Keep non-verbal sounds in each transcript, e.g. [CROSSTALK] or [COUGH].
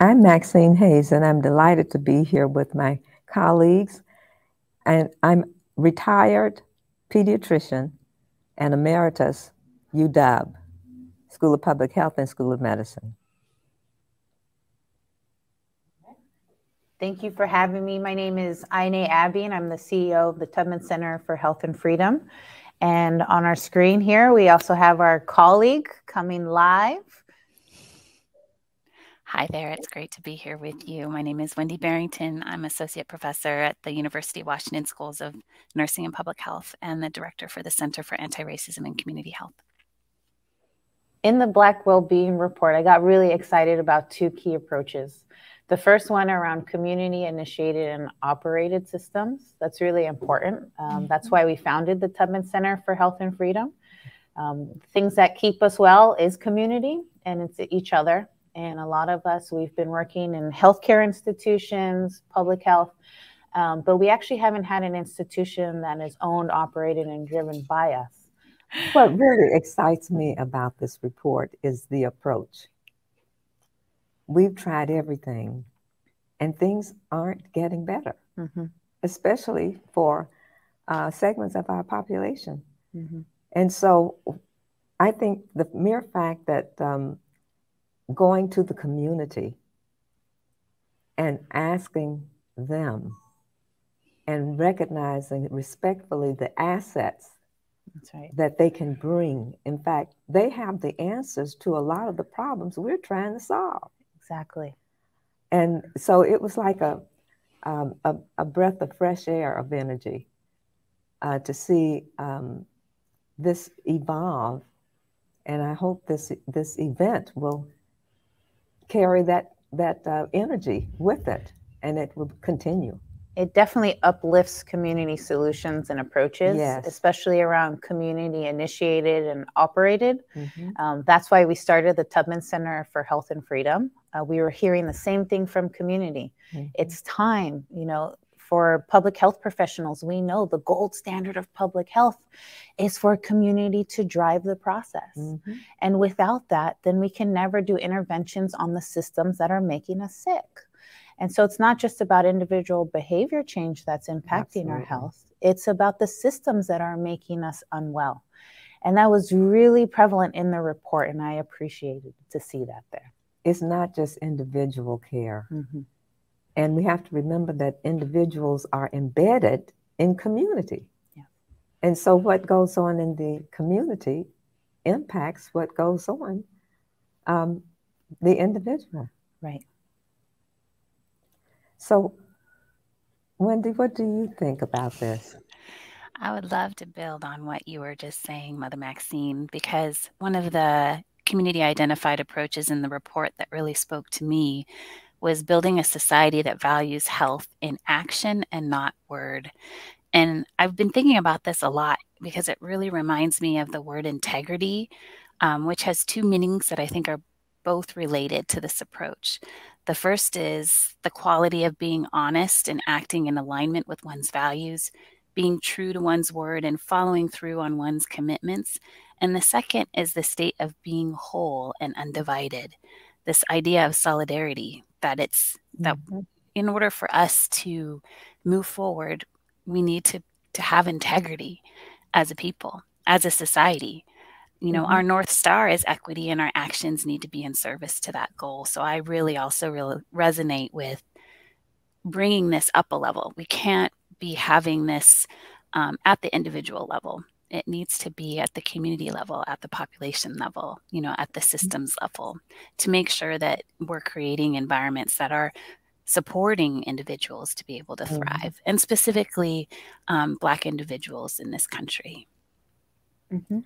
I'm Maxine Hayes, and I'm delighted to be here with my colleagues. And I'm retired pediatrician and emeritus UW, School of Public Health and School of Medicine. Thank you for having me. My name is AyeNay Abye, and I'm the CEO of the Tubman Center for Health and Freedom. And on our screen here, we also have our colleague coming live. Hi there, it's great to be here with you. My name is Wendy Barrington. I'm Associate Professor at the University of Washington Schools of Nursing and Public Health and the Director for the Center for Anti-Racism and Community Health. In the Black Wellbeing Report, I got really excited about two key approaches. The first one around community initiated and operated systems. That's really important. Um, that's why we founded the Tubman Center for Health and Freedom. Um, things that keep us well is community and it's each other. And a lot of us, we've been working in healthcare institutions, public health, um, but we actually haven't had an institution that is owned, operated, and driven by us. What really excites me about this report is the approach we've tried everything and things aren't getting better, mm-hmm. especially for uh, segments of our population. Mm-hmm. And so I think the mere fact that um, going to the community and asking them and recognizing respectfully the assets right. that they can bring. In fact, they have the answers to a lot of the problems we're trying to solve. Exactly. And so it was like a, um, a, a, breath of fresh air of energy uh, to see um, this evolve. And I hope this, this event will carry that, that uh, energy with it and it will continue it definitely uplifts community solutions and approaches, yes. especially around community initiated and operated. Mm-hmm. Um, that's why we started the Tubman Center for Health and Freedom. Uh, we were hearing the same thing from community. Mm-hmm. It's time, you know, for public health professionals. We know the gold standard of public health is for a community to drive the process. Mm-hmm. And without that, then we can never do interventions on the systems that are making us sick. And so it's not just about individual behavior change that's impacting Absolutely. our health, it's about the systems that are making us unwell. And that was really prevalent in the report, and I appreciated to see that there. It's not just individual care. Mm-hmm. And we have to remember that individuals are embedded in community. Yeah. And so what goes on in the community impacts what goes on um, the individual. Right. So, Wendy, what do you think about this? I would love to build on what you were just saying, Mother Maxine, because one of the community identified approaches in the report that really spoke to me was building a society that values health in action and not word. And I've been thinking about this a lot because it really reminds me of the word integrity, um, which has two meanings that I think are both related to this approach. The first is the quality of being honest and acting in alignment with one's values, being true to one's word and following through on one's commitments. And the second is the state of being whole and undivided. This idea of solidarity that it's that mm-hmm. in order for us to move forward, we need to, to have integrity as a people, as a society you know, mm-hmm. our North Star is equity and our actions need to be in service to that goal. So I really also really resonate with bringing this up a level. We can't be having this um, at the individual level. It needs to be at the community level, at the population level, you know, at the mm-hmm. systems level to make sure that we're creating environments that are supporting individuals to be able to mm-hmm. thrive and specifically um, Black individuals in this country. Mm-hmm.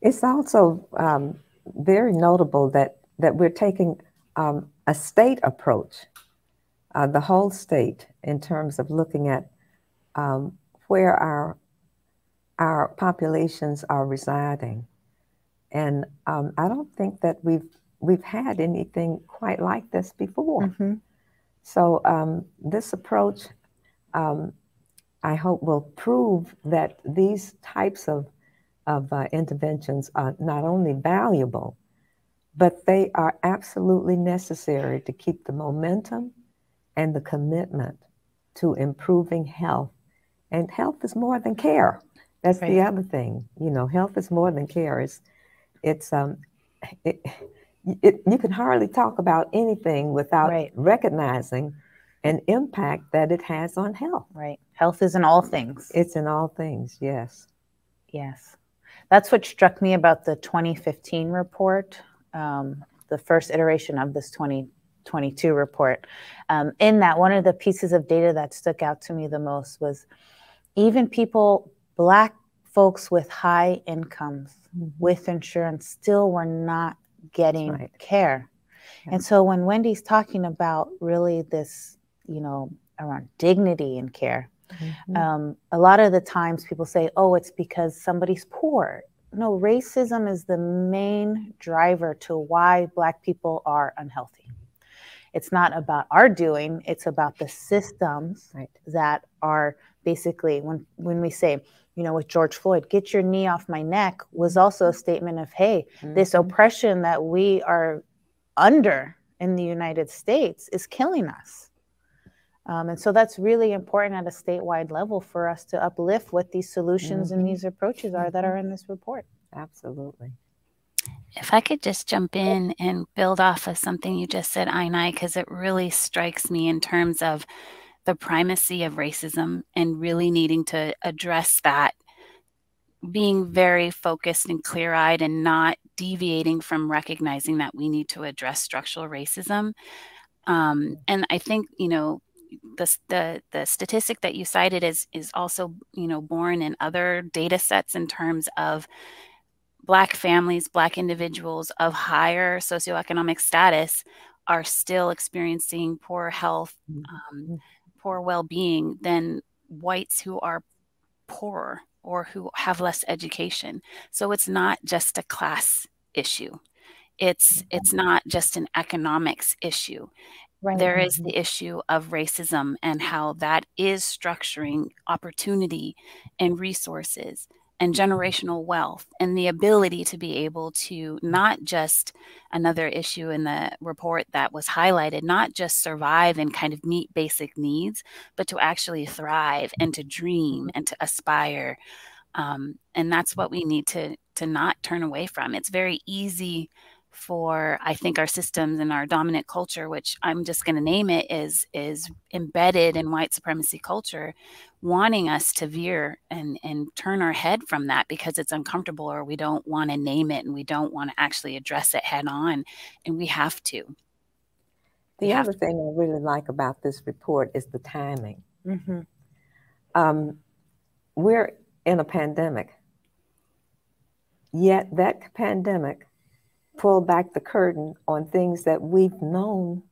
It's also um, very notable that, that we're taking um, a state approach, uh, the whole state, in terms of looking at um, where our, our populations are residing. And um, I don't think that we've, we've had anything quite like this before. Mm-hmm. So um, this approach, um, I hope, will prove that these types of of uh, interventions are not only valuable, but they are absolutely necessary to keep the momentum and the commitment to improving health. And health is more than care. That's right. the other thing. You know, health is more than care. It's, it's um, it, it, you can hardly talk about anything without right. recognizing an impact that it has on health. Right. Health is in all things. It's in all things, yes. Yes. That's what struck me about the 2015 report, um, the first iteration of this 2022 report. Um, in that, one of the pieces of data that stuck out to me the most was even people, Black folks with high incomes mm-hmm. with insurance, still were not getting right. care. Yeah. And so when Wendy's talking about really this, you know, around dignity and care, mm-hmm. um, a lot of the times people say, oh, it's because somebody's poor. No, racism is the main driver to why Black people are unhealthy. It's not about our doing, it's about the systems right. that are basically, when, when we say, you know, with George Floyd, get your knee off my neck was also a statement of, hey, mm-hmm. this oppression that we are under in the United States is killing us. Um, and so that's really important at a statewide level for us to uplift what these solutions mm-hmm. and these approaches are that are in this report. Absolutely. If I could just jump in and build off of something you just said, AyeNay, because it really strikes me in terms of the primacy of racism and really needing to address that being very focused and clear eyed and not deviating from recognizing that we need to address structural racism. Um, and I think, you know, the, the, the statistic that you cited is, is also, you know, born in other data sets in terms of Black families, Black individuals of higher socioeconomic status are still experiencing poor health, mm-hmm. um, poor well being than whites who are poorer or who have less education. So it's not just a class issue. It's it's not just an economics issue. Right. There is mm-hmm. the issue of racism and how that is structuring opportunity and resources and generational wealth and the ability to be able to not just another issue in the report that was highlighted, not just survive and kind of meet basic needs, but to actually thrive and to dream and to aspire. Um, and that's what we need to to not turn away from. It's very easy for I think our systems and our dominant culture, which I'm just going to name it, is is embedded in white supremacy culture, wanting us to veer and and turn our head from that because it's uncomfortable or we don't want to name it and we don't want to actually address it head on, and we have to. The we other thing I really like about this report is the timing. Mm-hmm. Um, we're in a pandemic, yet that pandemic pull back the curtain on things that we've known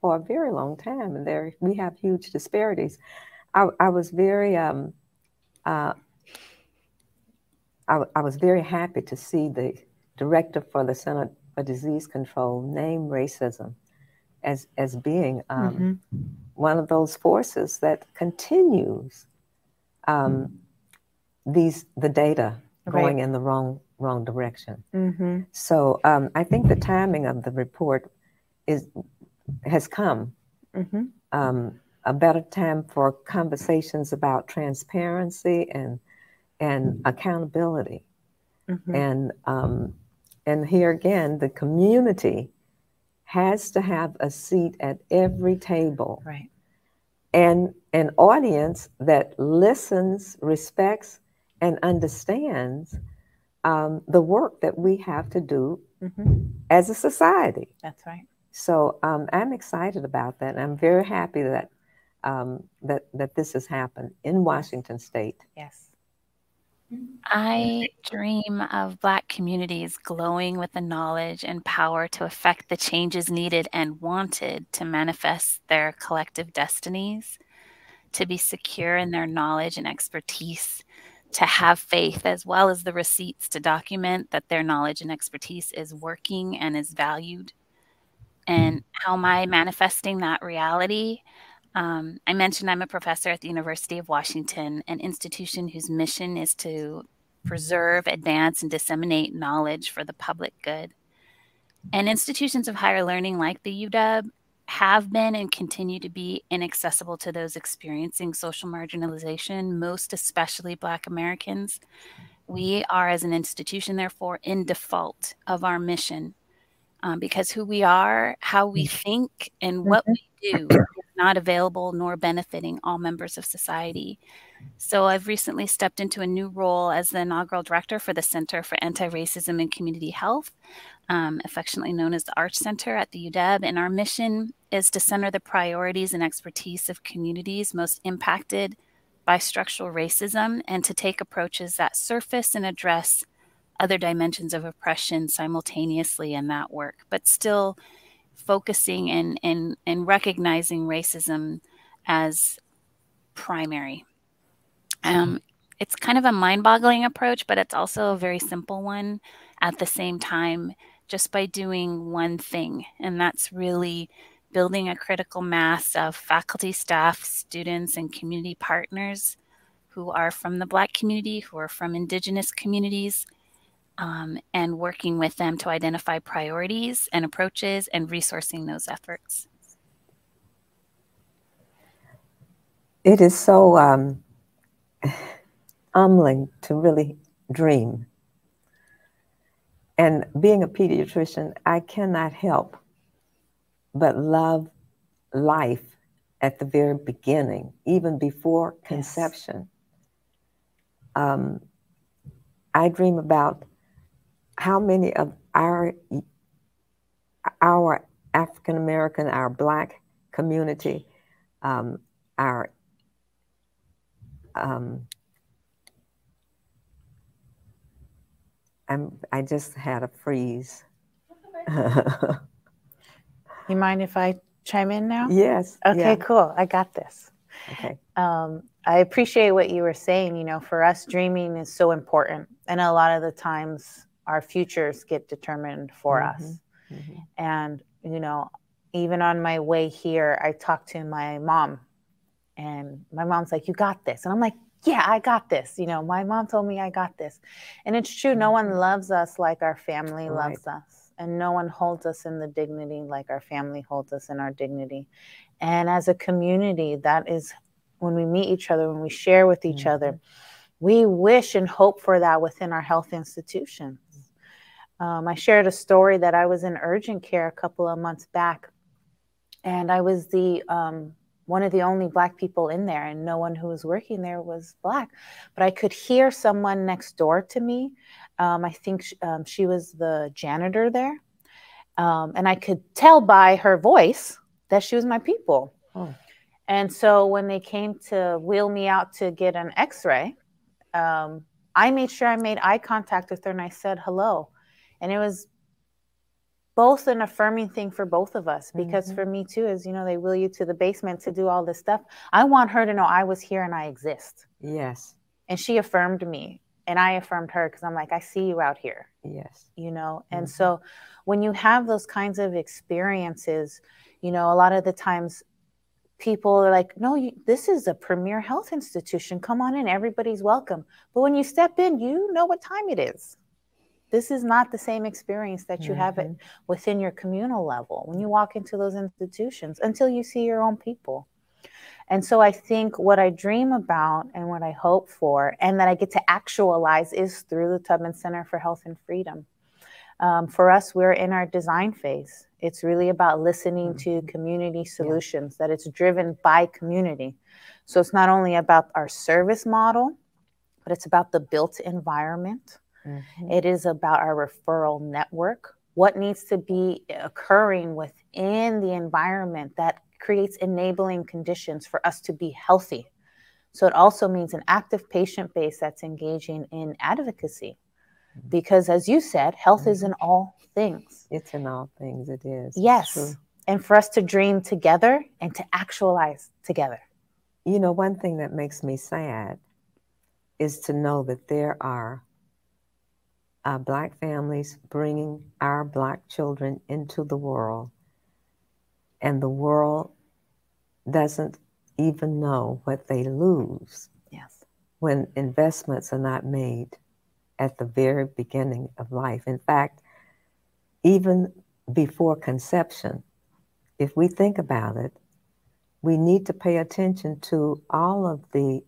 for a very long time, and there we have huge disparities. I, I was very um, uh, I, I, was very happy to see the director for the Center for Disease Control name racism as as being um, mm-hmm. one of those forces that continues um, these the data going right. in the wrong wrong direction. Mm-hmm. So um, I think the timing of the report is has come. Mm-hmm. Um, a better time for conversations about transparency and and accountability, mm-hmm. and um, and here again, the community has to have a seat at every table, right? And an audience that listens, respects, and understands um, the work that we have to do mm-hmm. as a society. That's right. So um, I'm excited about that. And I'm very happy that um, that that this has happened in Washington State. Yes. I dream of Black communities glowing with the knowledge and power to affect the changes needed and wanted to manifest their collective destinies, to be secure in their knowledge and expertise, to have faith as well as the receipts to document that their knowledge and expertise is working and is valued. And how am I manifesting that reality? Um, I mentioned I'm a professor at the University of Washington, an institution whose mission is to preserve, advance, and disseminate knowledge for the public good. And institutions of higher learning like the UW have been and continue to be inaccessible to those experiencing social marginalization, most especially Black Americans. We are, as an institution, therefore, in default of our mission um, because who we are, how we mm. think, and what we do is not available nor benefiting all members of society. So I've recently stepped into a new role as the inaugural director for the Center for Anti-Racism and Community Health, um, affectionately known as the Arch Center at the UW. And our mission is to center the priorities and expertise of communities most impacted by structural racism and to take approaches that surface and address other dimensions of oppression simultaneously in that work, but still focusing and, and, and recognizing racism as primary. Um, it's kind of a mind boggling approach, but it's also a very simple one at the same time, just by doing one thing. And that's really building a critical mass of faculty, staff, students, and community partners who are from the Black community, who are from Indigenous communities, um, and working with them to identify priorities and approaches and resourcing those efforts. It is so um, [LAUGHS] humbling to really dream. And being a pediatrician, I cannot help but love life at the very beginning, even before conception. Yes. Um, I dream about how many of our our African American, our Black community, um, our um, I'm, I just had a freeze. [LAUGHS] you mind if I chime in now? Yes. Okay, yeah. cool. I got this. Okay. Um, I appreciate what you were saying. You know, for us, dreaming is so important. And a lot of the times, our futures get determined for mm-hmm. us. Mm-hmm. And, you know, even on my way here, I talked to my mom, and my mom's like, You got this. And I'm like, Yeah, I got this. You know, my mom told me I got this. And it's true, no one mm-hmm. loves us like our family right. loves us. And no one holds us in the dignity like our family holds us in our dignity. And as a community, that is when we meet each other, when we share with each other, mm-hmm. we wish and hope for that within our health institutions. Um, I shared a story that I was in urgent care a couple of months back, and I was the um, one of the only black people in there, and no one who was working there was black. But I could hear someone next door to me. Um, I think she, um, she was the janitor there, um, and I could tell by her voice that she was my people. Oh. And so when they came to wheel me out to get an X-ray, um, I made sure I made eye contact with her and I said hello and it was both an affirming thing for both of us because mm-hmm. for me too is you know they wheel you to the basement to do all this stuff. I want her to know i was here and i exist. Yes. And she affirmed me and i affirmed her because i'm like i see you out here. Yes. You know? And mm-hmm. so when you have those kinds of experiences you know a lot of the times people are like no you, this is a premier health institution. Come on in. Everybody's welcome. But when you step in you know what time it is this is not the same experience that you mm-hmm. have it mm-hmm. within your communal level when you walk into those institutions until you see your own people. And so I think what I dream about and what I hope for and that I get to actualize is through the Tubman Center for Health and Freedom. Um, for us, we're in our design phase. It's really about listening to mm-hmm. community solutions, yeah. that it's driven by community. So it's not only about our service model, but it's about the built environment. Mm-hmm. It is about our referral network, what needs to be occurring within the environment that creates enabling conditions for us to be healthy. So it also means an active patient base that's engaging in advocacy. Mm-hmm. Because as you said, health mm-hmm. is in mm-hmm. all things. It's in all things, it is. Yes. And for us to dream together and to actualize together. You know, one thing that makes me sad is to know that there are uh, black families bringing our black children into the world, and the world doesn't even know what they lose. Yes. When investments are not made at the very beginning of life. In fact, even before conception, if we think about it, we need to pay attention to all of the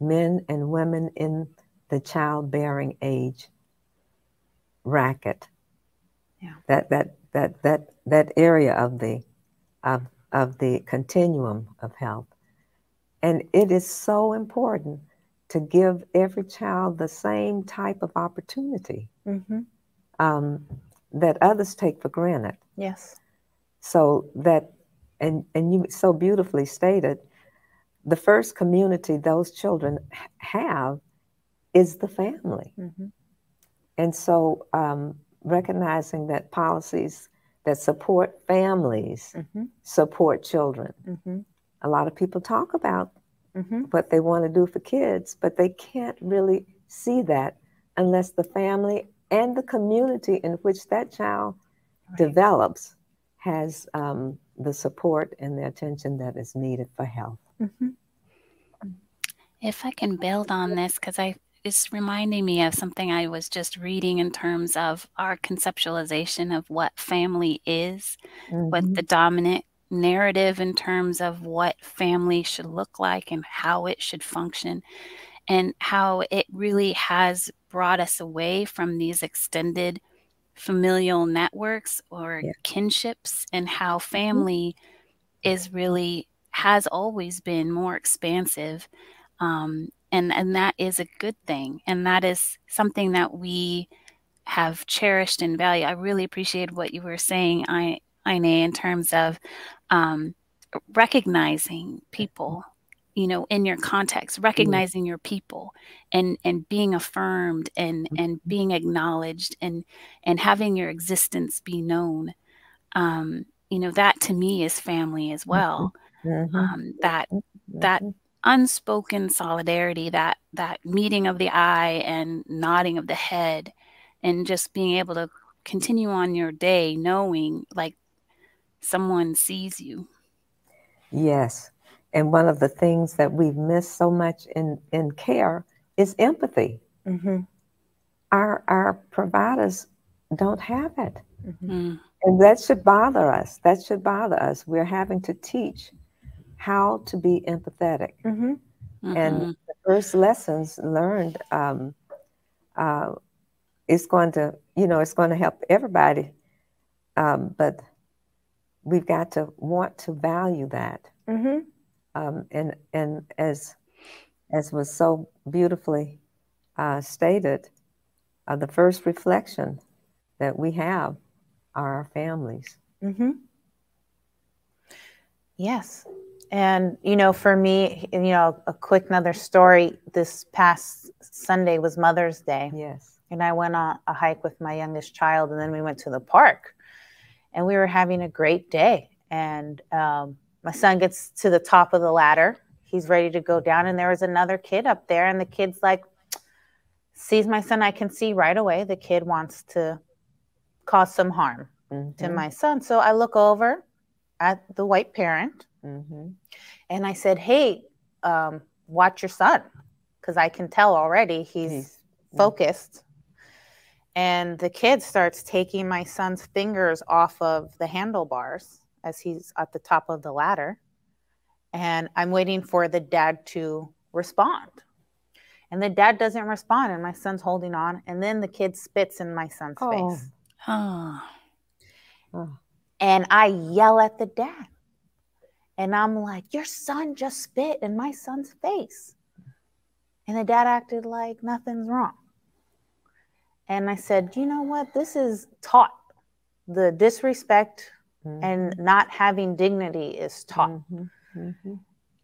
men and women in the childbearing age racket. Yeah. That that that that that area of the of of the continuum of health. And it is so important to give every child the same type of opportunity mm-hmm. um, that others take for granted. Yes. So that, and, and you so beautifully stated, the first community those children have is the family. Mm-hmm. And so um, recognizing that policies that support families mm-hmm. support children. Mm-hmm. A lot of people talk about mm-hmm. what they want to do for kids, but they can't really see that unless the family and the community in which that child right. develops has um, the support and the attention that is needed for health. Mm-hmm. If I can build on this, because I it's reminding me of something I was just reading in terms of our conceptualization of what family is, mm-hmm. what the dominant narrative in terms of what family should look like and how it should function, and how it really has brought us away from these extended familial networks or yeah. kinships, and how mm-hmm. family mm-hmm. is really has always been more expansive um, and and that is a good thing and that is something that we have cherished and value i really appreciate what you were saying i Ine, in terms of um, recognizing people you know in your context mm-hmm. recognizing mm-hmm. your people and and being affirmed and mm-hmm. and being acknowledged and and having your existence be known um you know that to me is family as well mm-hmm. um that that mm-hmm unspoken solidarity that that meeting of the eye and nodding of the head and just being able to continue on your day knowing like someone sees you. Yes. And one of the things that we've missed so much in in care is empathy. Mm-hmm. our our providers don't have it. Mm-hmm. and that should bother us. That should bother us. We're having to teach how to be empathetic. Mm-hmm. Mm-hmm. And the first lessons learned um, uh, is going to, you know, it's going to help everybody. Um, but we've got to want to value that. Mm-hmm. Um, and and as as was so beautifully uh, stated, uh, the first reflection that we have are our families. Mm-hmm. Yes, and, you know, for me, you know, a quick another story this past Sunday was Mother's Day. Yes. And I went on a hike with my youngest child, and then we went to the park. And we were having a great day. And um, my son gets to the top of the ladder. He's ready to go down. And there was another kid up there. And the kid's like, sees my son. I can see right away the kid wants to cause some harm mm-hmm. to my son. So I look over at the white parent Mm-hmm. And I said, Hey, um, watch your son, because I can tell already he's, he's focused. And the kid starts taking my son's fingers off of the handlebars as he's at the top of the ladder. And I'm waiting for the dad to respond. And the dad doesn't respond, and my son's holding on. And then the kid spits in my son's oh. face. Oh. And I yell at the dad. And I'm like, Your son just spit in my son's face. And the dad acted like nothing's wrong. And I said, You know what? This is taught. The disrespect mm-hmm. and not having dignity is taught. Mm-hmm. Mm-hmm.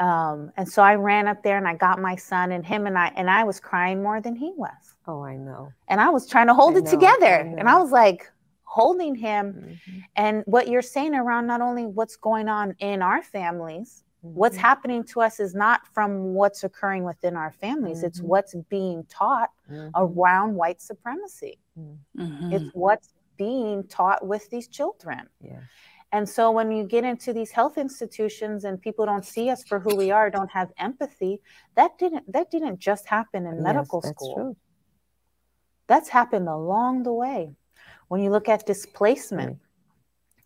Um, and so I ran up there and I got my son and him and I and I was crying more than he was. Oh, I know. And I was trying to hold I it know, together. I and I was like, holding him mm-hmm. and what you're saying around not only what's going on in our families mm-hmm. what's happening to us is not from what's occurring within our families mm-hmm. it's what's being taught mm-hmm. around white supremacy mm-hmm. it's what's being taught with these children yeah. and so when you get into these health institutions and people don't see us for who we are don't have empathy that didn't that didn't just happen in yes, medical school true. that's happened along the way when you look at displacement,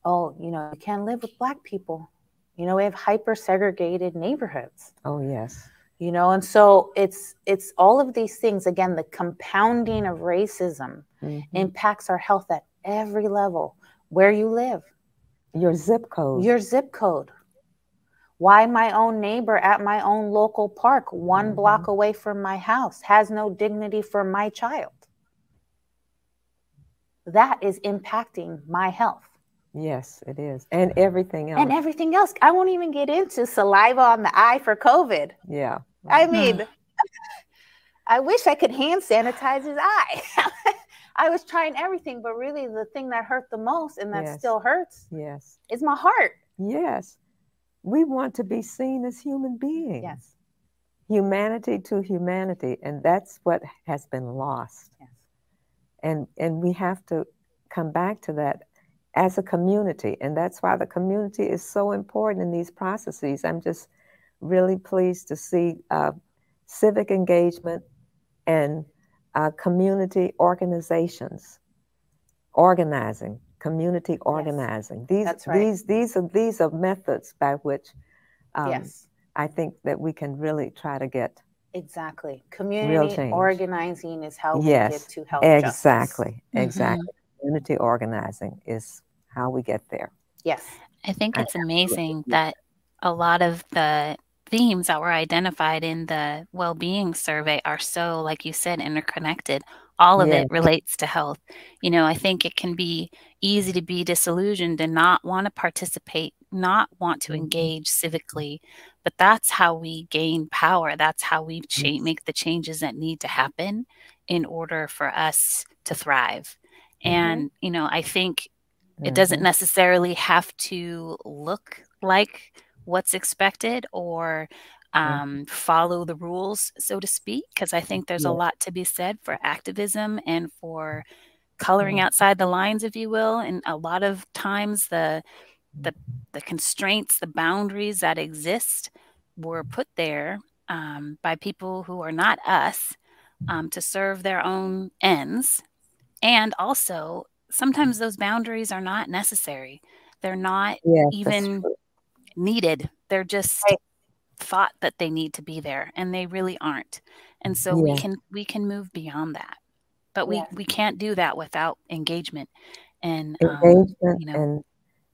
oh, you know, you can't live with black people. You know, we have hyper segregated neighborhoods. Oh, yes. You know, and so it's it's all of these things again the compounding of racism mm-hmm. impacts our health at every level. Where you live, your zip code. Your zip code. Why my own neighbor at my own local park, one mm-hmm. block away from my house, has no dignity for my child? That is impacting my health. Yes, it is. And everything else. And everything else. I won't even get into saliva on the eye for COVID. Yeah. I mm-hmm. mean, [LAUGHS] I wish I could hand sanitize his eye. [LAUGHS] I was trying everything, but really the thing that hurt the most and that yes. still hurts yes. is my heart. Yes. We want to be seen as human beings. Yes. Humanity to humanity. And that's what has been lost. Yes. And and we have to come back to that as a community. And that's why the community is so important in these processes. I'm just really pleased to see uh, civic engagement and uh, community organizations organizing community organizing yes. these That's right. these these are these are methods by which um, yes. I think that we can really try to get exactly. Community organizing is how yes. we get to health exactly justice. exactly. Mm-hmm. community organizing is how we get there. Yes. I think it's amazing that a lot of the themes that were identified in the well-being survey are so like you said interconnected. All of yeah. it relates to health. You know i think it can be easy to be disillusioned and not want to participate not want to mm-hmm. engage civically but that's how we gain power that's how we cha- make the changes that need to happen in order for us to thrive mm-hmm. and you know i think it doesn't mm-hmm. necessarily have to look like what's expected or um, follow the rules, so to speak, because I think there's yeah. a lot to be said for activism and for coloring mm-hmm. outside the lines, if you will. And a lot of times, the the the constraints, the boundaries that exist, were put there um, by people who are not us um, to serve their own ends, and also sometimes those boundaries are not necessary. They're not yeah, even needed. They're just right. thought that they need to be there and they really aren't. And so yeah. we can we can move beyond that. But we, yeah. we can't do that without engagement and um, engagement um, you know, and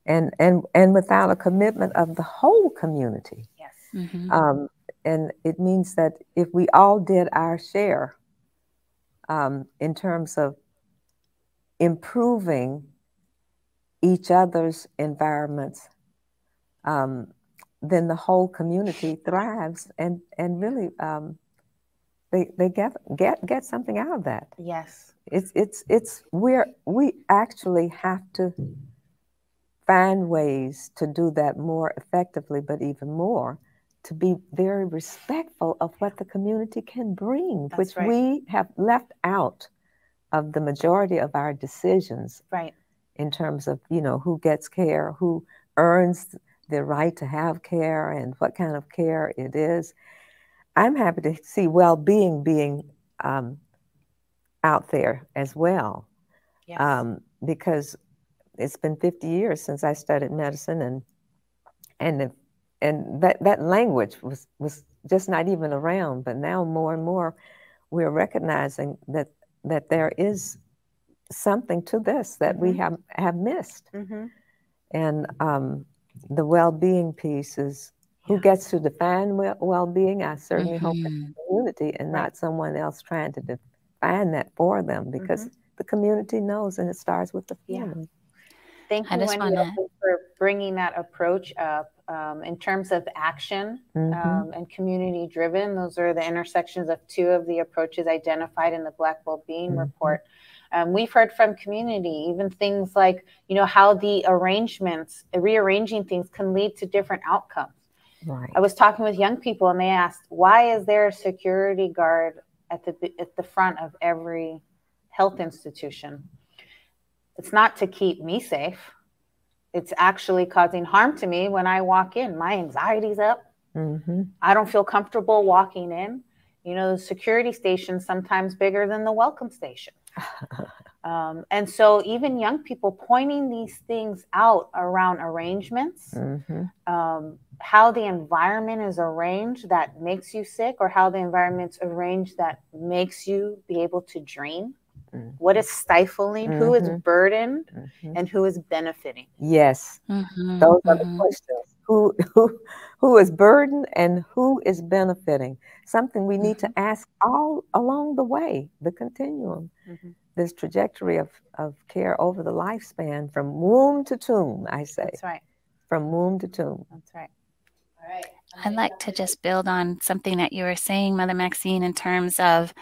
and and and without a commitment of the whole community. Yes. Mm-hmm. Um, and it means that if we all did our share um, in terms of improving each other's environments um, then the whole community thrives and and really um, they they get get get something out of that. Yes, it's it's it's we're we actually have to find ways to do that more effectively, but even more to be very respectful of what the community can bring, That's which right. we have left out of the majority of our decisions. Right. In terms of you know who gets care, who earns the right to have care and what kind of care it is. I'm happy to see well being being um, out there as well. Yes. Um, because it's been 50 years since I studied medicine and and the, and that, that language was, was just not even around. But now more and more we're recognizing that that there is something to this that mm-hmm. we have have missed. Mm-hmm. And um, the well-being piece is who gets to define well-being i certainly mm-hmm. hope it's the community and right. not someone else trying to define that for them because mm-hmm. the community knows and it starts with the family yeah. Thank you Wendy, wanna... for bringing that approach up um, in terms of action mm-hmm. um, and community driven those are the intersections of two of the approaches identified in the black well-being mm-hmm. report um, we've heard from community, even things like, you know, how the arrangements, rearranging things can lead to different outcomes. Right. I was talking with young people and they asked, why is there a security guard at the, at the front of every health institution? It's not to keep me safe. It's actually causing harm to me when I walk in. My anxiety's up. Mm-hmm. I don't feel comfortable walking in. You know, the security station sometimes bigger than the welcome station. [LAUGHS] Um, and so, even young people pointing these things out around arrangements, mm-hmm. um, how the environment is arranged that makes you sick, or how the environment's arranged that makes you be able to dream. Mm-hmm. What is stifling? Mm-hmm. Who is mm-hmm. burdened? Mm-hmm. And who is benefiting? Yes, mm-hmm. those are the questions. Who, who, who is burdened and who is benefiting? Something we need to ask all along the way, the continuum this trajectory of, of care over the lifespan from womb to tomb, I say. That's right. From womb to tomb. That's right. All right. I'd like to just build on something that you were saying, Mother Maxine, in terms of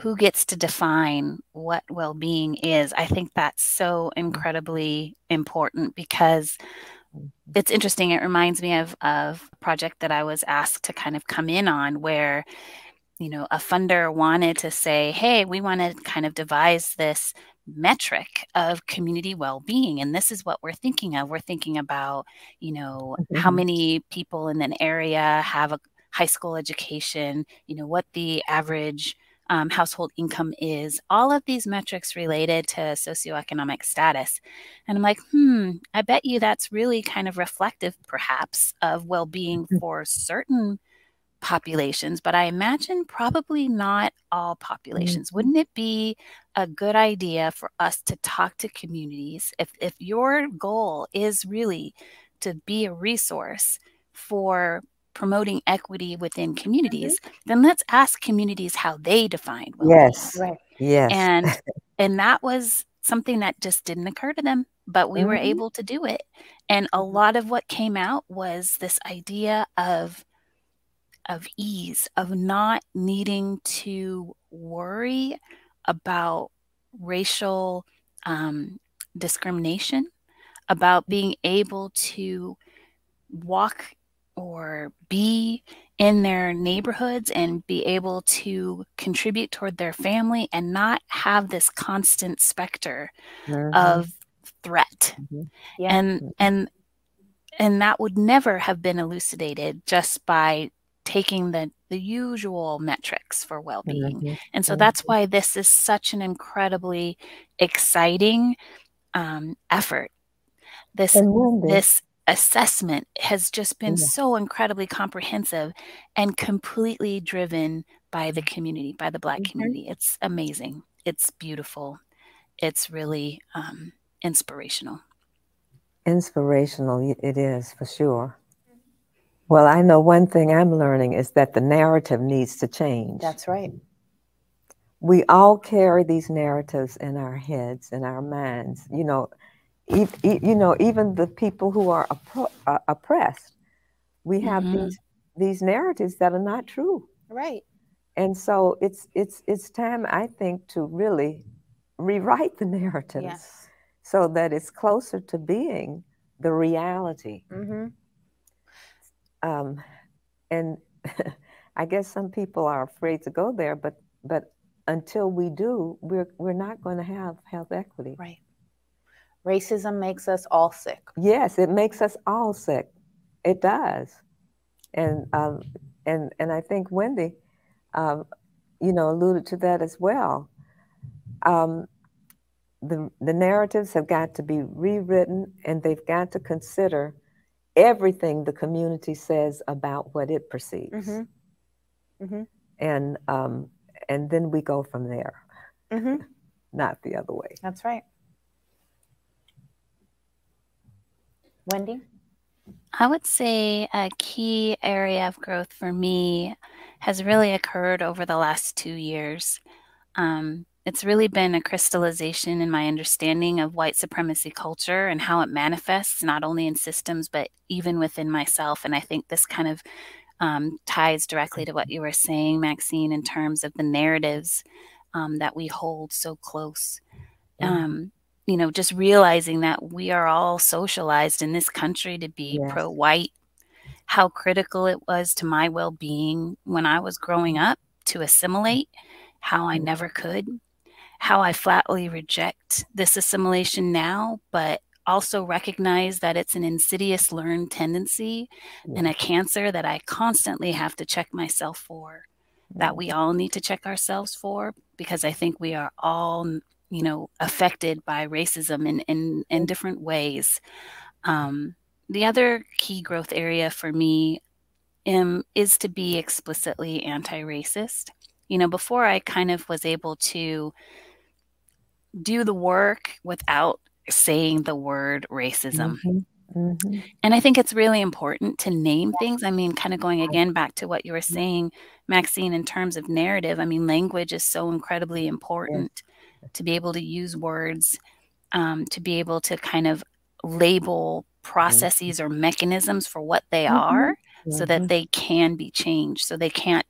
who gets to define what well being is. I think that's so incredibly important because mm-hmm. it's interesting. It reminds me of, of a project that I was asked to kind of come in on where you know, a funder wanted to say, hey, we want to kind of devise this metric of community well-being and this is what we're thinking of we're thinking about you know mm-hmm. how many people in an area have a high school education you know what the average um, household income is all of these metrics related to socioeconomic status and i'm like hmm i bet you that's really kind of reflective perhaps of well-being mm-hmm. for certain populations, but I imagine probably not all populations. Mm-hmm. Wouldn't it be a good idea for us to talk to communities if if your goal is really to be a resource for promoting equity within communities, mm-hmm. then let's ask communities how they define well-being. Yes. Right. Yes. And [LAUGHS] and that was something that just didn't occur to them, but we mm-hmm. were able to do it. And a mm-hmm. lot of what came out was this idea of of ease, of not needing to worry about racial um, discrimination, about being able to walk or be in their neighborhoods and be able to contribute toward their family and not have this constant specter mm-hmm. of threat mm-hmm. yeah. and and and that would never have been elucidated just by taking the the usual metrics for well-being mm-hmm. and so that's why this is such an incredibly exciting um, effort this this assessment has just been yeah. so incredibly comprehensive and completely driven by the community by the black mm-hmm. community it's amazing it's beautiful it's really um, inspirational inspirational it is for sure well, I know one thing I'm learning is that the narrative needs to change. That's right. We all carry these narratives in our heads, in our minds. You know, e- e- you know, even the people who are uh, oppressed, we have mm-hmm. these these narratives that are not true. Right. And so it's it's it's time, I think, to really rewrite the narratives yes. so that it's closer to being the reality. Mm-hmm. Um, and [LAUGHS] I guess some people are afraid to go there, but but until we do, we're we're not going to have health equity. Right. Racism makes us all sick. Yes, it makes us all sick. It does. And um, and and I think Wendy, um, you know, alluded to that as well. Um, the the narratives have got to be rewritten, and they've got to consider everything the community says about what it perceives. Mm-hmm. Mm-hmm. And um, and then we go from there, mm-hmm. not the other way. That's right. Wendy? I would say a key area of growth for me has really occurred over the last two years. Um, it's really been a crystallization in my understanding of white supremacy culture and how it manifests not only in systems but even within myself and i think this kind of um, ties directly to what you were saying maxine in terms of the narratives um, that we hold so close um, you know just realizing that we are all socialized in this country to be yes. pro-white how critical it was to my well-being when i was growing up to assimilate how i never could how I flatly reject this assimilation now, but also recognize that it's an insidious learned tendency yeah. and a cancer that I constantly have to check myself for, that we all need to check ourselves for, because I think we are all you know, affected by racism in in, in different ways. Um, the other key growth area for me um, is to be explicitly anti-racist. You know, before I kind of was able to do the work without saying the word racism. Mm-hmm. Mm-hmm. And I think it's really important to name things. I mean, kind of going again back to what you were saying, Maxine, in terms of narrative. I mean, language is so incredibly important to be able to use words, um, to be able to kind of label processes or mechanisms for what they mm-hmm. are so that they can be changed, so they can't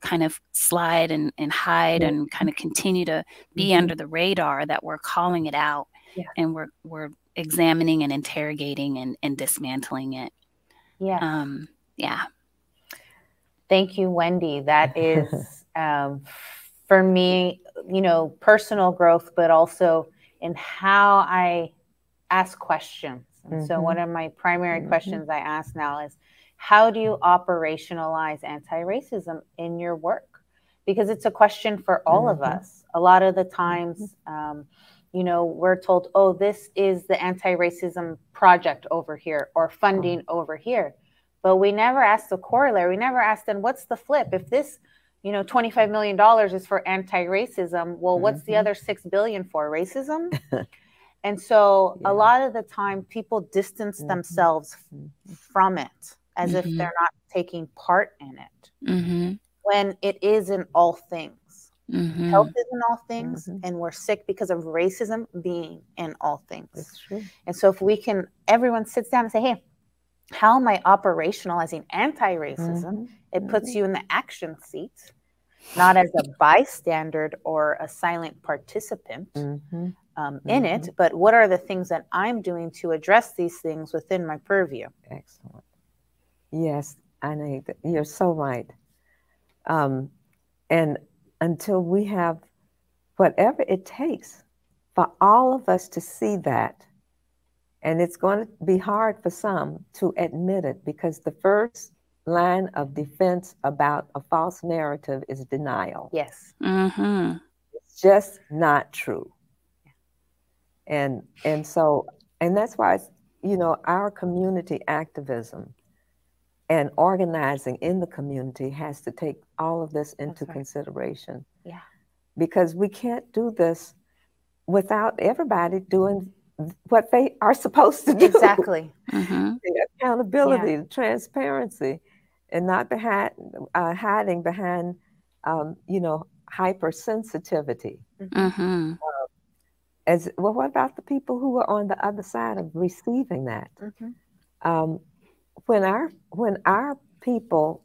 kind of slide and, and hide and kind of continue to be mm-hmm. under the radar that we're calling it out yeah. and we're we're examining and interrogating and, and dismantling it. Yeah. Um, yeah. Thank you, Wendy. That [LAUGHS] is um, for me, you know, personal growth, but also in how I ask questions. And mm-hmm. so one of my primary mm-hmm. questions I ask now is how do you operationalize anti-racism in your work? Because it's a question for all mm-hmm. of us. A lot of the times, mm-hmm. um, you know, we're told, oh, this is the anti-racism project over here or funding mm-hmm. over here. But we never ask the corollary. We never ask then what's the flip? If this, you know, $25 million is for anti-racism, well, what's the other six billion for? Racism? [LAUGHS] And so yeah. a lot of the time people distance mm-hmm. themselves mm-hmm. from it as mm-hmm. if they're not taking part in it. Mm-hmm. When it is in all things. Mm-hmm. Health is in all things, mm-hmm. and we're sick because of racism being in all things. And so if we can everyone sits down and say, Hey, how am I operationalizing anti-racism? It puts you in the action seat not as a bystander or a silent participant, mm-hmm um, mm-hmm. in it, mm-hmm. but what are the things that I'm doing to address these things within my purview? Excellent. Yes, I know you're so right. Um, and until we have whatever it takes for all of us to see that, and it's going to be hard for some to admit it because the first line of defense about a false narrative is denial. Yes. Mm-hmm. It's just not true and and so and that's why you know our community activism and organizing in the community has to take all of this into right. consideration yeah because we can't do this without everybody doing what they are supposed to do exactly mm-hmm. [LAUGHS] the accountability yeah. the transparency and not behind uh, hiding behind um, you know hypersensitivity mm-hmm. uh, as well what about the people who are on the other side of receiving that mm-hmm. um, when our when our people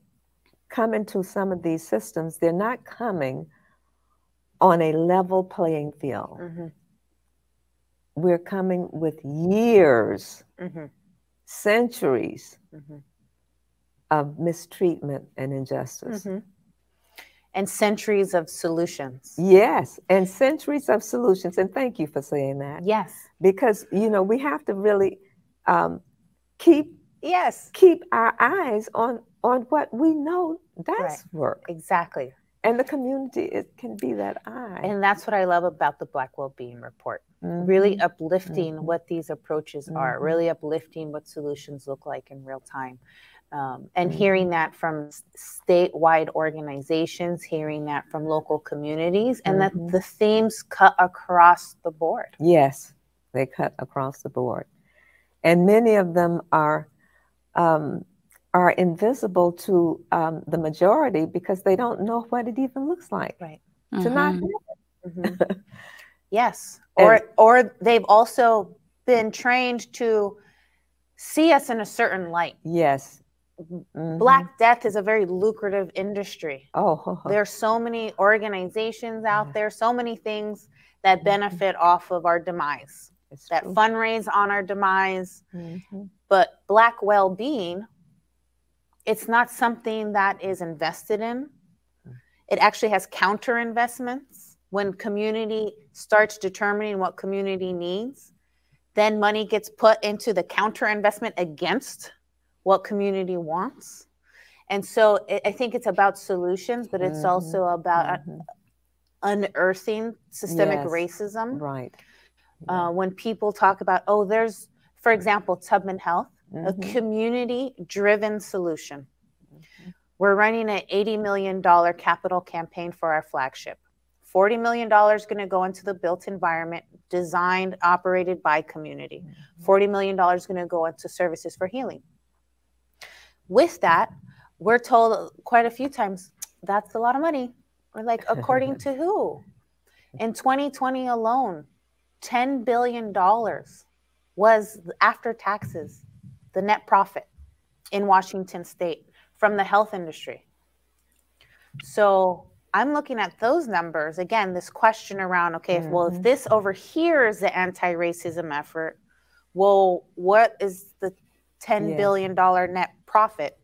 come into some of these systems they're not coming on a level playing field mm-hmm. we're coming with years mm-hmm. centuries mm-hmm. Of mistreatment and injustice mm-hmm and centuries of solutions. Yes, and centuries of solutions. And thank you for saying that. Yes, because you know we have to really um, keep yes keep our eyes on on what we know does right. work exactly. And the community it can be that eye. And that's what I love about the Black Wellbeing Report. Mm-hmm. Really uplifting mm-hmm. what these approaches mm-hmm. are, really uplifting what solutions look like in real time. Um, and mm-hmm. hearing that from statewide organizations, hearing that from local communities, and mm-hmm. that the themes cut across the board. Yes, they cut across the board, and many of them are um, are invisible to um, the majority because they don't know what it even looks like. Right. To mm-hmm. not have it. Mm-hmm. [LAUGHS] yes, or and, or they've also been trained to see us in a certain light. Yes, Mm-hmm. Black death is a very lucrative industry. Oh, there's so many organizations out there, so many things that mm-hmm. benefit mm-hmm. off of our demise, it's that true. fundraise on our demise. Mm-hmm. But Black well being, it's not something that is invested in. Mm. It actually has counter investments. When community starts determining what community needs, then money gets put into the counter investment against what community wants. And so it, I think it's about solutions, but it's mm-hmm. also about uh, mm-hmm. unearthing systemic yes. racism. Right. Uh, when people talk about, oh, there's, for example, Tubman Health, mm-hmm. a community driven solution. Mm-hmm. We're running an $80 million capital campaign for our flagship. $40 million is going to go into the built environment, designed, operated by community. Mm-hmm. $40 million is going to go into services for healing. With that, we're told quite a few times that's a lot of money. We're like, [LAUGHS] according to who? In 2020 alone, $10 billion was after taxes, the net profit in Washington state from the health industry. So I'm looking at those numbers. Again, this question around okay, mm-hmm. well, if mm-hmm. this over here is the anti racism effort, well, what is the ten yes. billion dollar net profit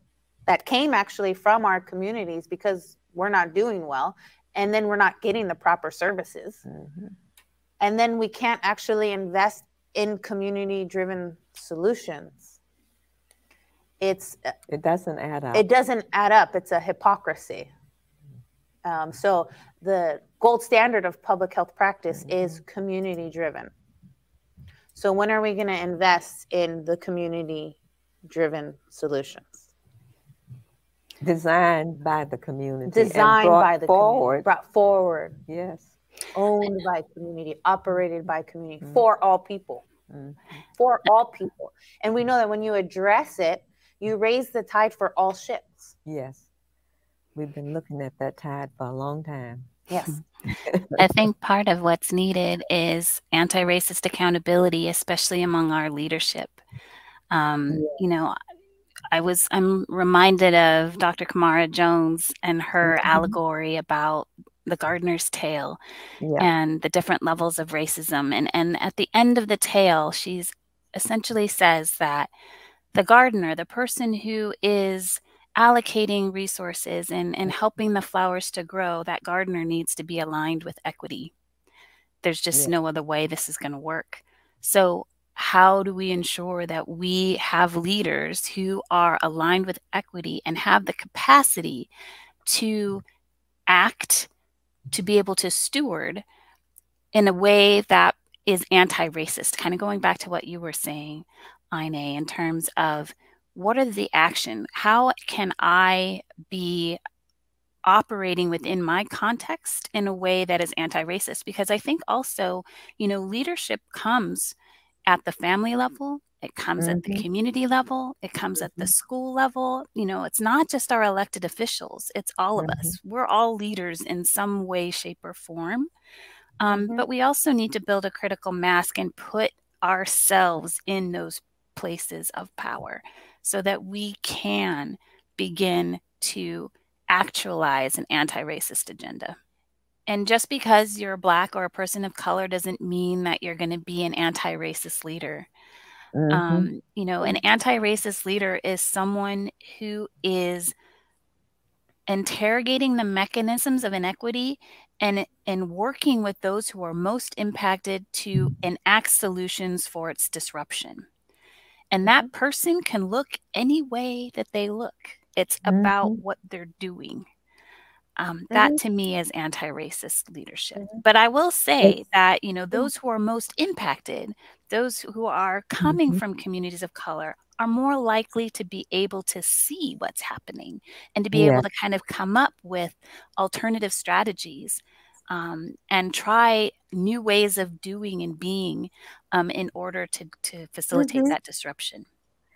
that came actually from our communities because we're not doing well and then we're not getting the proper services. Mm-hmm. and then we can't actually invest in community driven solutions. It's it doesn't add up. it doesn't add up. It's a hypocrisy. Um, so the gold standard of public health practice mm-hmm. is community driven so when are we going to invest in the community driven solutions Designed by the community. Designed by the forward. community. Brought forward. Yes. Owned by community, operated by community, mm-hmm. for all people. Mm-hmm. For all people. And we know that when you address it, you raise the tide for all ships. Yes. We've been looking at that tide for a long time. Yes. [LAUGHS] I think part of what's needed is anti racist accountability, especially among our leadership. Um. You know, I was I'm reminded of Dr. Camara Jones and her mm-hmm. allegory about the gardener's tale yeah. and the different levels of racism and and at the end of the tale she's essentially says that the gardener the person who is allocating resources and and helping the flowers to grow that gardener needs to be aligned with equity there's just yeah. no other way this is going to work so how do we ensure that we have leaders who are aligned with equity and have the capacity to act, to be able to steward in a way that is anti racist? Kind of going back to what you were saying, AyeNay, in terms of what are the action? How can I be operating within my context in a way that is anti racist? Because I think also, you know, leadership comes at the family level, it comes mm-hmm. at the mm-hmm. community level, it comes mm-hmm. at the mm-hmm. school level. You know, it's not just our elected officials, it's all mm-hmm. of us. Mm-hmm. We're all leaders in some way, shape, or form. Um, but we also need to build a critical mass and put ourselves in those places of power so that we can begin to actualize an anti racist agenda. And just because you're black or a person of color doesn't mean that you're going to be an anti racist leader. Mm-hmm. Um, you know, an anti racist leader is someone who is interrogating the mechanisms of inequity and, and working with those who are most impacted to enact solutions for its disruption. And that mm-hmm. person can look any way that they look. It's about mm-hmm. what they're doing. Um, that to me is anti-racist leadership. Mm-hmm. But I will say that you know mm-hmm. those who are most impacted, those who are coming mm-hmm. from communities of color, are more likely to be able to see what's happening and to be yeah. able to kind of come up with alternative strategies um, and try new ways of doing and being um, in order to to facilitate mm-hmm. that disruption.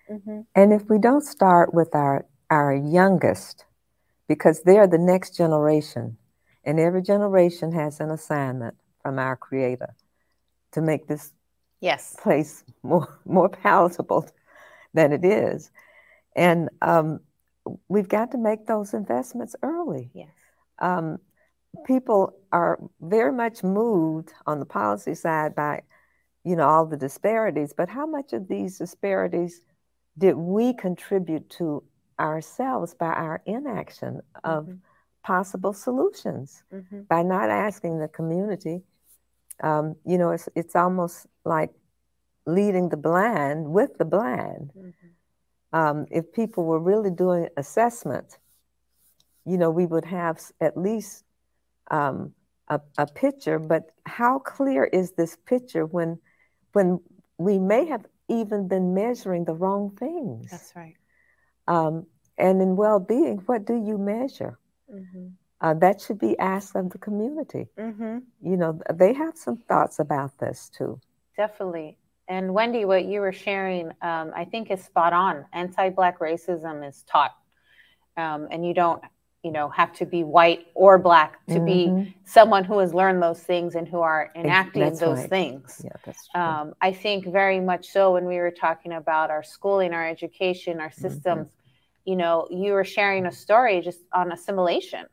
Mm-hmm. And if we don't start with our our youngest because they're the next generation. And every generation has an assignment from our Creator to make this yes. place more, more palatable than it is. And um, we've got to make those investments early. Yes. Um, people are very much moved on the policy side by, you know, all the disparities, but how much of these disparities did we contribute to ourselves by our inaction of mm-hmm. possible solutions mm-hmm. by not asking the community. Um, you know, it's it's almost like leading the blind with the blind. Mm-hmm. Um, if people were really doing assessment, you know, we would have at least um, a, a picture, but how clear is this picture when when we may have even been measuring the wrong things? That's right. Um, and in well-being, what do you measure? Mm-hmm. Uh, that should be asked of the community. Mm-hmm. You know, they have some thoughts about this too. Definitely. And Wendy, what you were sharing, um, I think is spot on. Anti-black racism is taught, um, and you don't you know have to be white or black to mm-hmm. be someone who has learned those things and who are enacting that's those right. things yeah that's true. Um, i think very much so when we were talking about our schooling our education our mm-hmm. systems mm-hmm. you know you were sharing a story just on assimilation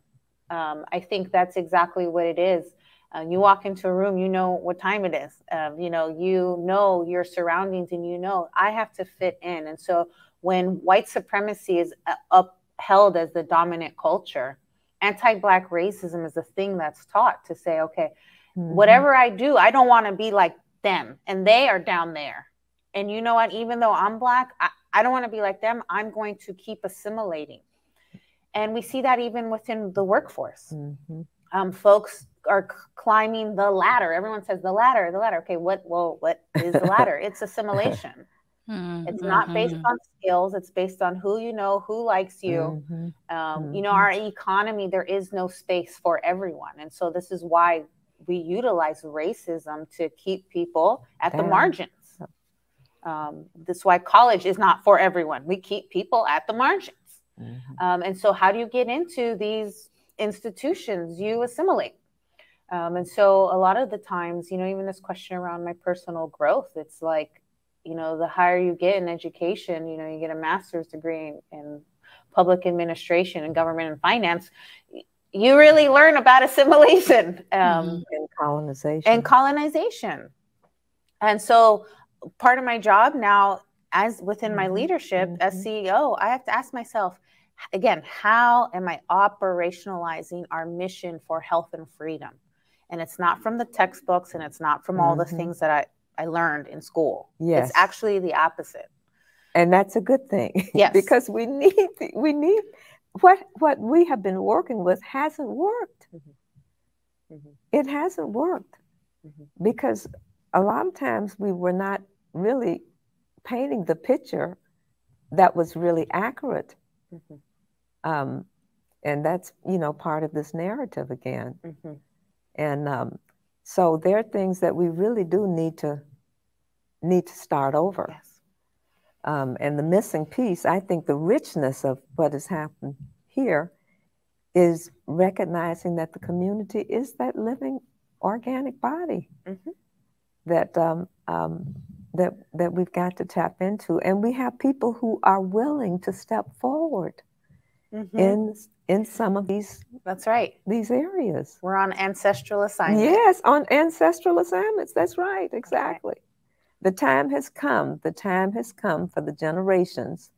um, i think that's exactly what it is uh, you walk into a room you know what time it is um, you know you know your surroundings and you know i have to fit in and so when white supremacy is uh, up held as the dominant culture. Anti Black racism is a thing that's taught to say, okay, mm-hmm. whatever I do, I don't want to be like them, and they are down there. And you know what? Even though I'm Black, I, I don't want to be like them. I'm going to keep assimilating. And we see that even within the workforce. Mm-hmm. Um, folks are climbing the ladder. Everyone says the ladder, the ladder. Okay, what? Well, what is the ladder? [LAUGHS] it's assimilation. Mm-hmm. It's not based mm-hmm. on skills. It's based on who you know, who likes you. Mm-hmm. Um, you know, mm-hmm. our economy, there is no space for everyone. And so this is why we utilize racism to keep people at Damn. the margins. Um, that's why college is not for everyone. We keep people at the margins. Mm-hmm. Um, and so, how do you get into these institutions? You assimilate. Um, and so, a lot of the times, you know, even this question around my personal growth, it's like, you know, the higher you get in education, you know, you get a master's degree in, in public administration and government and finance, you really learn about assimilation um, mm-hmm. and colonization. And colonization. And so part of my job now, as within my mm-hmm. leadership mm-hmm. as CEO, I have to ask myself, again, how am I operationalizing our mission for health and freedom? And it's not from the textbooks and it's not from all the mm-hmm. things that I I learned in school. Yes. It's actually the opposite. And that's a good thing. Yes. [LAUGHS] because we need we need what what we have been working with hasn't worked. Mm-hmm. Mm-hmm. It hasn't worked. Mm-hmm. Because a lot of times we were not really painting the picture that was really accurate. Mm-hmm. Um, and that's you know part of this narrative again. Mm-hmm. And um, so there are things that we really do need to need to start over. Yes. Um, and the missing piece, I think the richness of what has happened here is recognizing that the community is that living organic body mm-hmm. that um, um, that that we've got to tap into, and we have people who are willing to step forward mm-hmm. in in some of these that's right. these areas. We're on ancestral assignments yes on ancestral assignments. That's right. Exactly. Okay. the time has come. The time has come for the generations.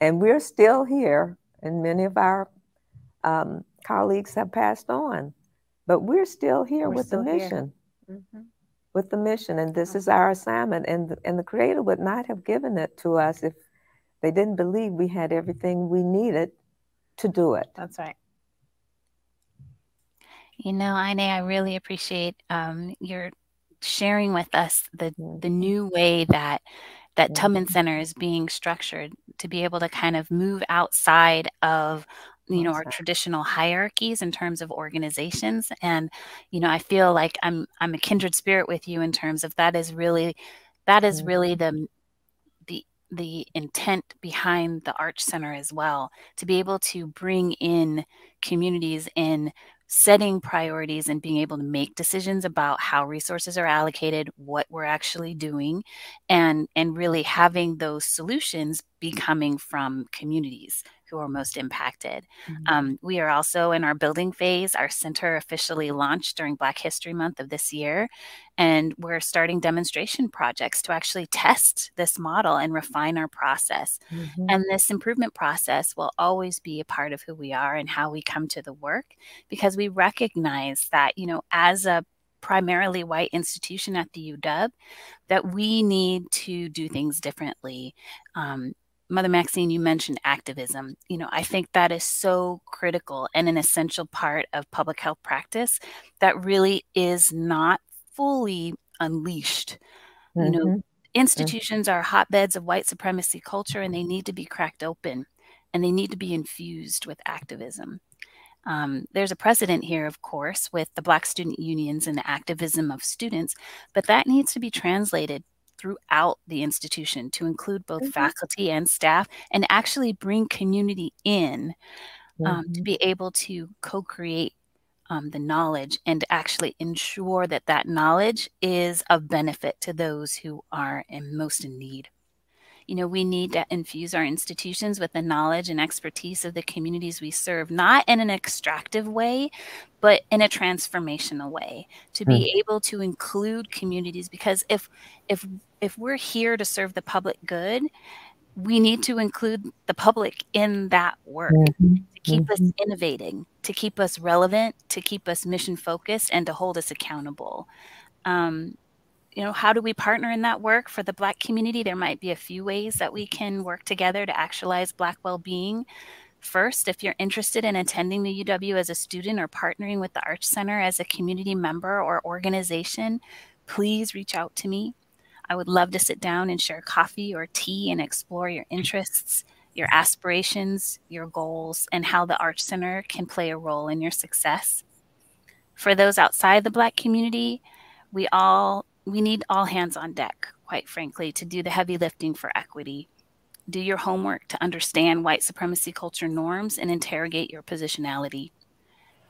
And we're still here and many of our um, colleagues have passed on. But we're still here we're with still the mission. Mm-hmm. with the mission. And this is our assignment. And the, and the creator would not have given it to us if they didn't believe we had everything we needed to do it. That's right. You know, AyeNay, I really appreciate um, your sharing with us the mm-hmm. the new way that that mm-hmm. Tubman Center is being structured to be able to kind of move outside of you know our traditional hierarchies in terms of organizations and you know i feel like i'm i'm a kindred spirit with you in terms of that is really that is really mm-hmm. the the intent behind the Arch Center as well to be able to bring in communities in setting priorities and being able to make decisions about how resources are allocated what we're actually doing and and really having those solutions mm. be coming from communities who are most impacted. Mm-hmm. Um, we are also in our building phase. Our center officially launched during Black History Month of this year. And we're starting demonstration projects to actually test this model and refine our process. Mm-hmm. And this improvement process will always be a part of who we are and how we come to the work because we recognize that, you know, as a primarily white institution at the UW, that we need to do things differently. Um, Mother Maxine, you mentioned activism. You know, I think that is so critical and an essential part of public health practice that really is not fully unleashed. Mm-hmm. You know, mm-hmm. institutions mm-hmm. are hotbeds of white supremacy culture and they need to be cracked open and they need to be infused with activism. Um, there's a precedent here, of course, with the Black student unions and the activism of students, but that needs to be translated throughout the institution to include both mm-hmm. faculty and staff and actually bring community in um, mm-hmm. to be able to co create um, the knowledge and actually ensure that that knowledge is of benefit to those who are in most in need you know, we need to infuse our institutions with the knowledge and expertise of the communities we serve, not in an extractive way, but in a transformational way to be mm. able to include communities because if if if we're here to serve the public good we need to include the public in that work mm-hmm. to keep mm-hmm. us innovating to keep us relevant to keep us mission focused and to hold us accountable um, you know, how do we partner in that work for the Black community? There might be a few ways that we can work together to actualize Black well being. First, if you're interested in attending the UW as a student or partnering with the Arch Center as a community member or organization, please reach out to me. I would love to sit down and share coffee or tea and explore your interests, your aspirations, your goals, and how the Arch Center can play a role in your success. For those outside the Black community, we all we need all hands on deck, quite frankly, to do the heavy lifting for equity. Do your homework to understand white supremacy culture norms and interrogate your positionality.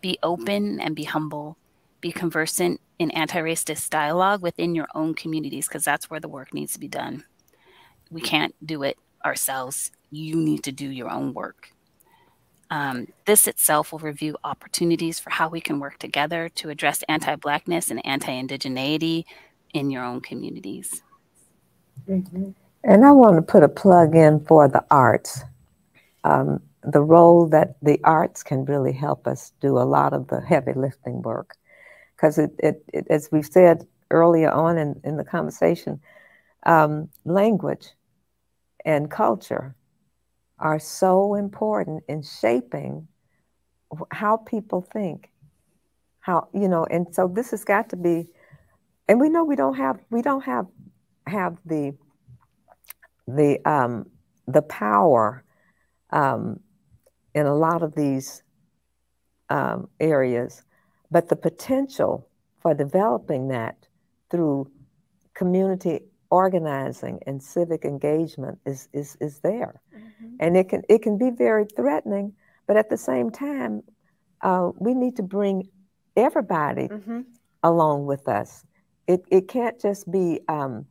Be open and be humble. Be conversant in anti racist dialogue within your own communities, because that's where the work needs to be done. We can't do it ourselves. You need to do your own work. Um, this itself will review opportunities for how we can work together to address anti Blackness and anti indigeneity in your own communities. Mm-hmm. And I want to put a plug in for the arts. Um, the role that the arts can really help us do a lot of the heavy lifting work. Because it, it, it, as we've said earlier on in, in the conversation, um, language and culture are so important in shaping how people think. How, you know, and so this has got to be and we know we don't have we don't have have the the um, the power um, in a lot of these um, areas, but the potential for developing that through community organizing and civic engagement is is is there, mm-hmm. and it can it can be very threatening, but at the same time, uh, we need to bring everybody mm-hmm. along with us it, it can't just be um,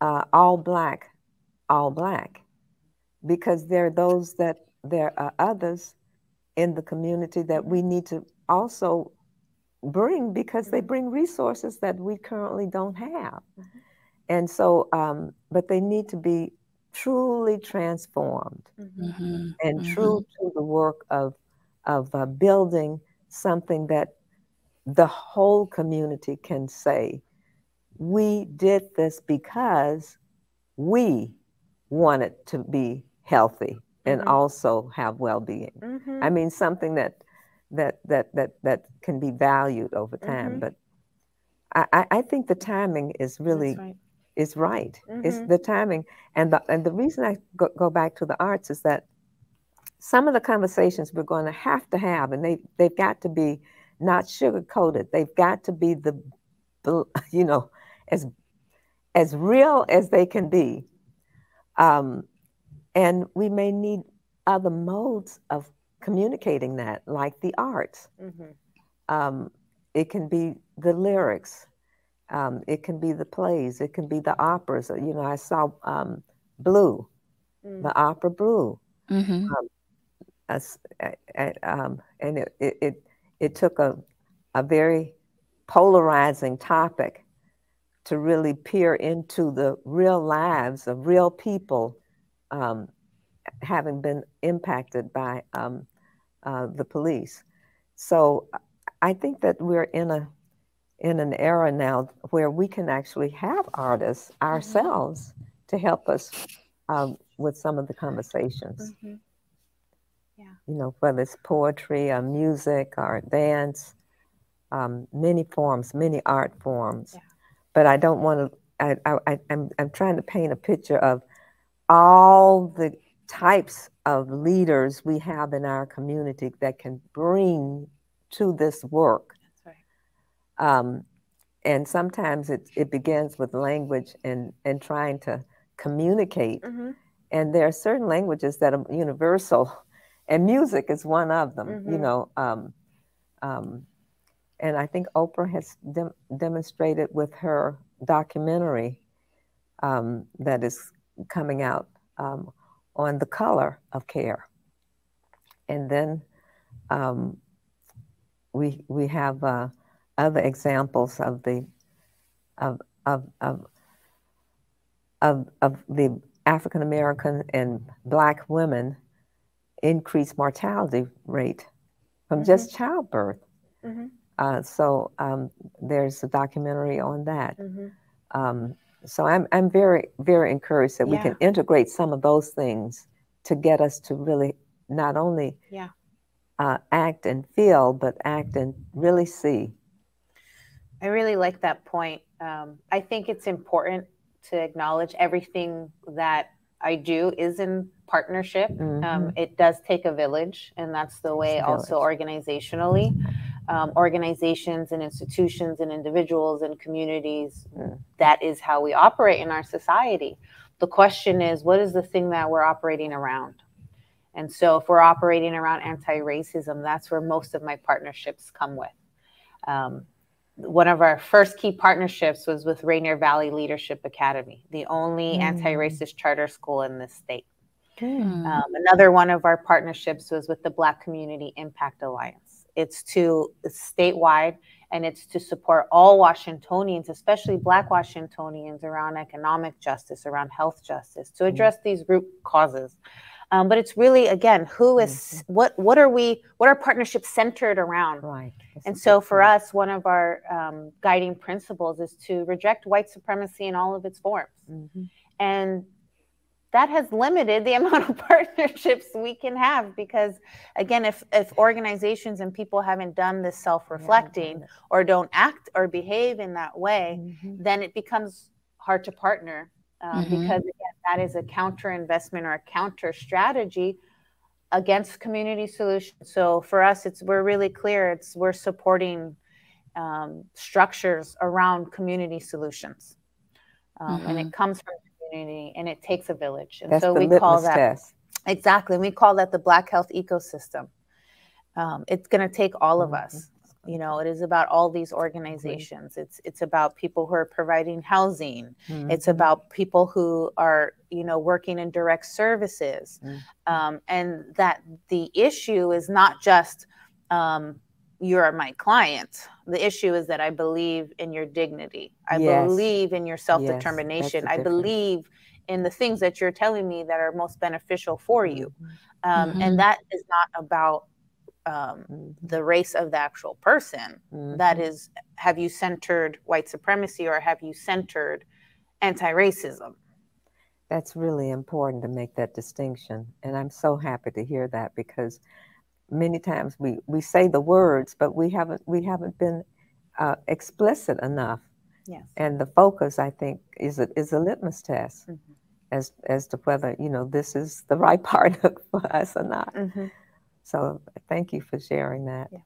uh, all black, all black, because there are those that there are others in the community that we need to also bring because they bring resources that we currently don't have. Mm-hmm. And so, um, but they need to be truly transformed mm-hmm. and mm-hmm. true to the work of, of uh, building something that the whole community can say we did this because we wanted to be healthy and mm-hmm. also have well-being. Mm-hmm. I mean something that that that that that can be valued over time. Mm-hmm. But I, I think the timing is really right. is right. It's mm-hmm. the timing, and the and the reason I go, go back to the arts is that some of the conversations we're going to have to have, and they they've got to be not sugar coated. They've got to be the [LAUGHS] you know as as real as they can be. Um, and we may need other modes of communicating that, like the arts. Mm-hmm. Um, it can be the lyrics. Um, it can be the plays. It can be the operas. You know, I saw um, Blue, mm. the opera Blue. Mm-hmm. As, um, and it, it, it, it took a, a very polarizing topic to really peer into the real lives of real people um, having been impacted by um, uh, the police. So I think that we're in a in an era now where we can actually have artists mm-hmm. ourselves to help us um, with some of the conversations. Mm-hmm. Yeah. You know, whether it's poetry or music or dance, um, many forms, many art forms. Yeah. But I don't want to. I, I, I'm, I'm trying to paint a picture of all the types of leaders we have in our community that can bring to this work. That's right. Um, and sometimes it, it begins with language and, and trying to communicate. Mm-hmm. And there are certain languages that are universal, [LAUGHS] and music is one of them, mm-hmm. you know. Um, um, and I think Oprah has de- demonstrated with her documentary um, that is coming out um, on the color of care. And then um, we, we have uh, other examples of the of, of, of, of, of the African American and Black women increased mortality rate from mm-hmm. just childbirth. Mm-hmm. Uh, so um, there's a documentary on that. Mm-hmm. Um, so I'm, I'm very, very encouraged that yeah. we can integrate some of those things to get us to really not only yeah. uh, act and feel, but act and really see. I really like that point. Um, I think it's important to acknowledge everything that I do is in partnership. Um, mm-hmm. Um, it does take a village, and that's the way also organizationally. Um, organizations and institutions and individuals and communities, mm. that is how we operate in our society. The question is, what is the thing that we're operating around? And so, if we're operating around anti racism, that's where most of my partnerships come with. Um, one of our first key partnerships was with Rainier Valley Leadership Academy, the only mm. anti-racist charter school in this state. Mm. Um, another one of our partnerships was with the Black Community Impact Alliance. It's to it's statewide and it's to support all Washingtonians, especially Black Washingtonians, around economic justice, around health justice, to mm. address mm. these root causes. Um, but it's really again, who is, mm-hmm. what what are we what are partnerships centered around? Right. That's and so for point. us, one of our um, guiding principles is to reject white supremacy in all of its forms, mm-hmm. and that has limited the [LAUGHS] amount of partnerships we can have because again if if organizations and people haven't done this self-reflecting yeah, or don't act or behave in that way mm-hmm. then it becomes hard to partner um, mm-hmm. because again, that is a counter investment or a counter strategy against community solutions. So for us, it's we're really clear. It's we're supporting um, structures around community solutions, um, mm-hmm. and it mm-hmm. comes from community, and it takes a village. And That's so we call that test. exactly. And we call that the Black Health ecosystem. Um, it's going to take all of mm-hmm. us you know it is about all these organizations it's it's about people who are providing housing mm-hmm. it's about people who are you know working in direct services mm-hmm. um, and that the issue is not just um, you're my client the issue is that i believe in your dignity i yes. believe in your self-determination yes, i believe in the things that you're telling me that are most beneficial for you mm-hmm. um, and mm-hmm. that is not about um, mm-hmm. the race of the actual person. Mm-hmm. That is, have you centered white supremacy or have you centered anti racism? That's really important to make that distinction. And I'm so happy to hear that because many times we, we say the words, but we haven't, we haven't been uh, explicit enough. Yes. And the focus, I think, is a, is a litmus test mm-hmm. as, as to whether, you know, this is the right [LAUGHS] part for us or not. Mm-hmm. So thank you for sharing that. Yeah.